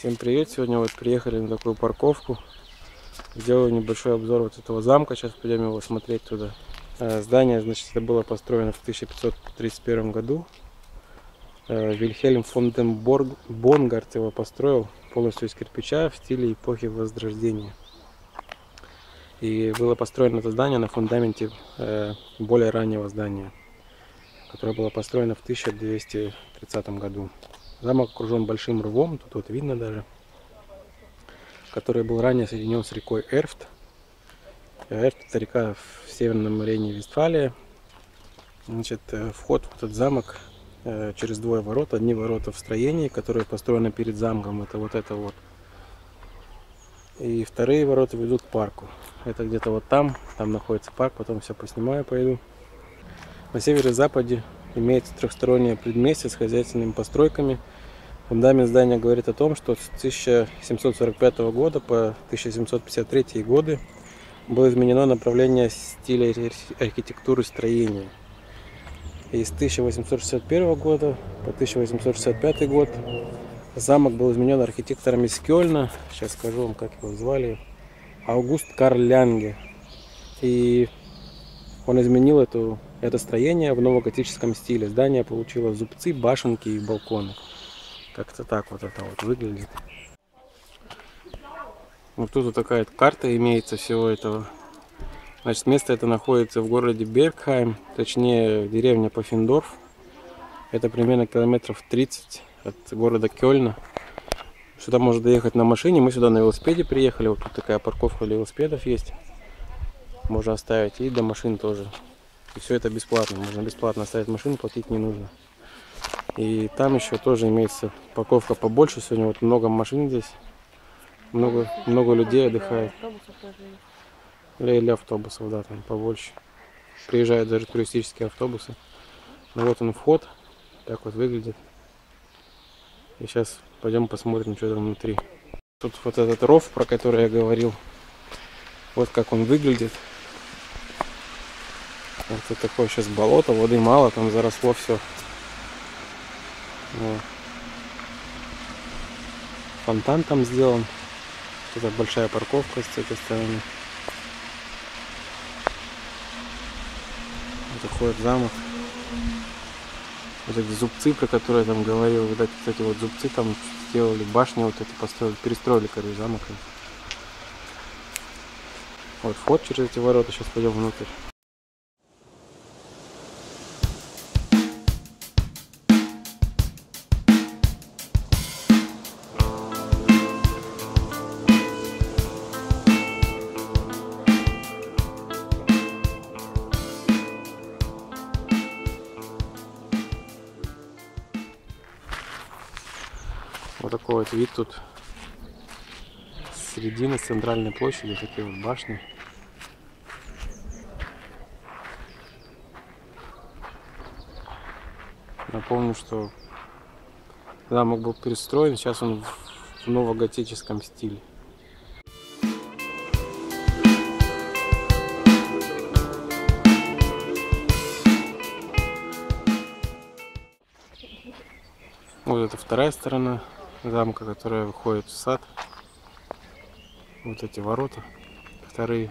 Всем привет! Сегодня вот приехали на такую парковку. Сделаю небольшой обзор вот этого замка. Сейчас пойдем его смотреть туда. Э, здание, значит, это было построено в 1531 году. Э, Вильхельм фон ден Бонгард его построил полностью из кирпича в стиле эпохи Возрождения. И было построено это здание на фундаменте э, более раннего здания, которое было построено в 1230 году. Замок окружен большим рвом, тут вот видно даже, который был ранее соединен с рекой Эрфт. Эрфт это река в северном районе Вестфалия. Значит, э, вход в этот замок э, через двое ворот. Одни ворота в строении, которые построены перед замком. Это вот это вот. И вторые ворота ведут к парку. Это где-то вот там. Там находится парк. Потом все поснимаю, пойду. На северо-западе имеется трехстороннее предместье с хозяйственными постройками. Фундамент здания говорит о том, что с 1745 года по 1753 годы было изменено направление стиля архитектуры строения. И с 1861 года по 1865 год замок был изменен архитектором из Кёльна. Сейчас скажу вам, как его звали. Аугуст Карл Лянге. И он изменил эту это строение в новоготическом стиле. Здание получило зубцы, башенки и балконы. Как-то так вот это вот выглядит. Вот тут вот такая карта имеется всего этого. Значит, место это находится в городе Бергхайм, точнее деревня Паффендорф. Это примерно километров 30 от города Кёльна. Сюда можно доехать на машине. Мы сюда на велосипеде приехали. Вот тут такая парковка для велосипедов есть. Можно оставить. И до машин тоже и все это бесплатно. Можно бесплатно оставить машину, платить не нужно. И там еще тоже имеется парковка побольше. Сегодня вот много машин здесь. Много, много людей отдыхает. Или, или автобусов, да, там побольше. Приезжают даже туристические автобусы. Ну вот он вход. Так вот выглядит. И сейчас пойдем посмотрим, что там внутри. Тут вот этот ров, про который я говорил. Вот как он выглядит. Вот тут такое сейчас болото, воды мало, там заросло все. Вот. Фонтан там сделан. Тут большая парковка с этой стороны. Вот вот замок. Вот эти зубцы, про которые я там говорил, видать, вот эти вот зубцы там сделали, башни вот эти построили, перестроили, короче, замок. Вот вход через эти ворота, сейчас пойдем внутрь. Вот такой вот вид тут. Середина центральной площади, такие вот башни. Напомню, что замок был перестроен, сейчас он в новоготическом стиле. Вот это вторая сторона замка, которая выходит в сад. Вот эти ворота, вторые.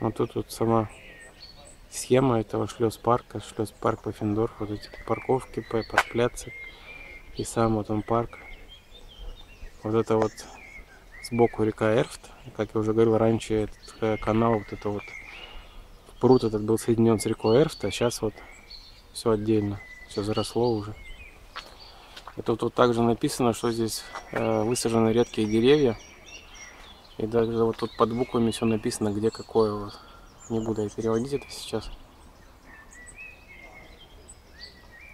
Вот тут вот сама схема этого шлёз-парка, шлёз-парк Паффендорф, вот эти парковки, паркпляцы и сам вот он парк. Вот это вот сбоку река Эрфт, как я уже говорил, раньше этот э, канал, вот это вот пруд этот был соединен с рекой Эрфт, а сейчас вот все отдельно, все заросло уже. И тут вот также написано, что здесь э, высажены редкие деревья. И даже вот тут под буквами все написано, где какое вот. Не буду я переводить это сейчас.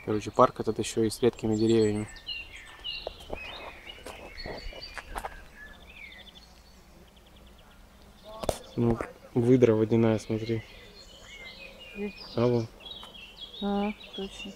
Короче, парк этот еще и с редкими деревьями. Ну, выдра водяная, смотри. А вон. А, точно.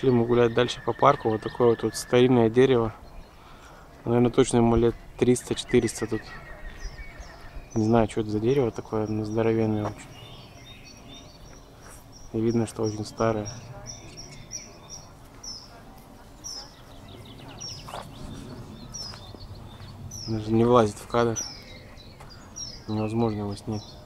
Пошли мы гулять дальше по парку. Вот такое вот тут старинное дерево. Наверное, точно ему лет 300-400 тут. Не знаю, что это за дерево такое, но здоровенное очень. И видно, что очень старое. Даже не влазит в кадр. Невозможно его снять.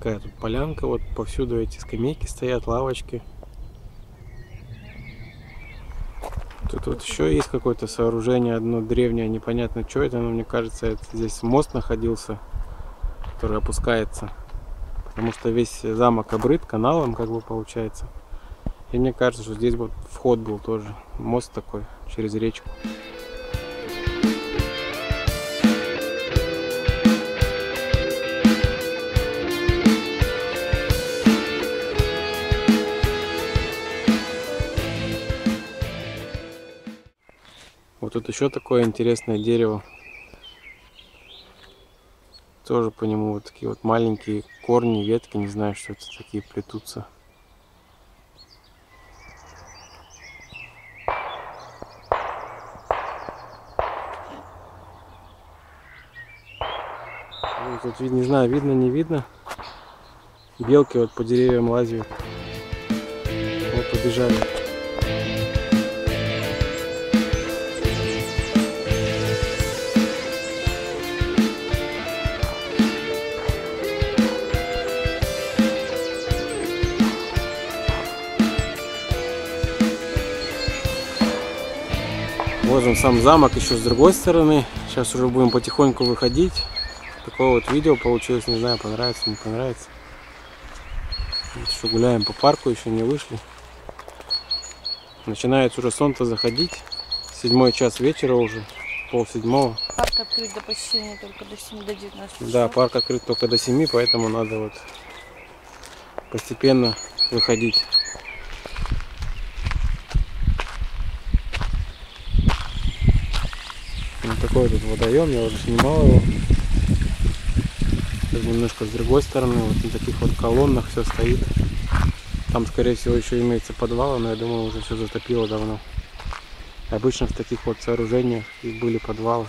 Такая тут полянка, вот повсюду эти скамейки стоят, лавочки. Тут вот еще есть какое-то сооружение, одно древнее, непонятно что это, но мне кажется, это здесь мост находился, который опускается. Потому что весь замок обрыт каналом, как бы получается. И мне кажется, что здесь вот вход был тоже, мост такой через речку. Вот тут еще такое интересное дерево. Тоже по нему вот такие вот маленькие корни, ветки, не знаю, что это такие плетутся. Ну, Тут не знаю, видно, не видно. Белки вот по деревьям лазят. Вот побежали. Вот он сам замок еще с другой стороны. Сейчас уже будем потихоньку выходить. Такое вот видео получилось, не знаю, понравится, не понравится. Вот еще гуляем по парку, еще не вышли. Начинается уже солнце заходить. Седьмой час вечера уже, пол седьмого. Парк открыт до посещения только до 7 до 19 Да, парк открыт только до 7, поэтому надо вот постепенно выходить. Вот такой тут водоем, я уже снимал его. Сейчас немножко с другой стороны, вот на таких вот колоннах все стоит. Там, скорее всего, еще имеется подвал, но я думаю, уже все затопило давно. Обычно в таких вот сооружениях и были подвалы.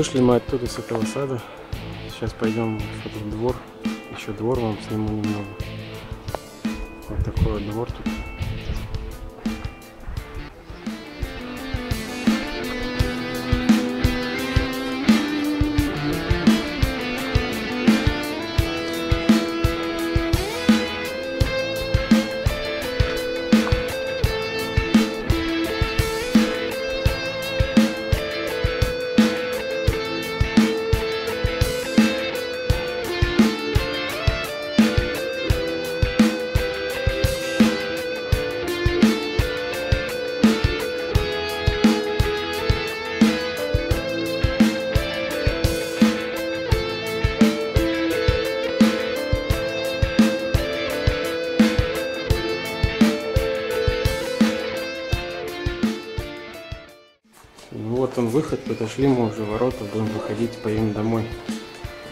Вышли мы оттуда с этого сада. Сейчас пойдем в этот двор. Еще двор вам сниму немного. Вот такой вот двор тут. Вот он выход, подошли мы уже ворота, будем выходить, поедем домой.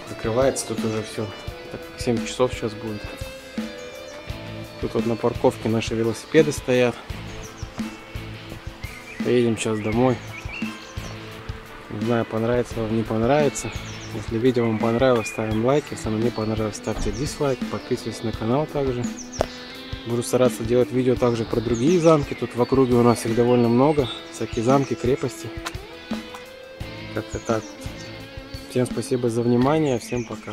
Закрывается тут уже все. Так как 7 часов сейчас будет. Тут вот на парковке наши велосипеды стоят. Поедем сейчас домой. Не знаю, понравится вам, не понравится. Если видео вам понравилось, ставим лайк. Если оно не понравилось, ставьте дизлайк. Подписывайтесь на канал также. Буду стараться делать видео также про другие замки. Тут в округе у нас их довольно много. Всякие замки, крепости. Как-то так. Всем спасибо за внимание. Всем пока.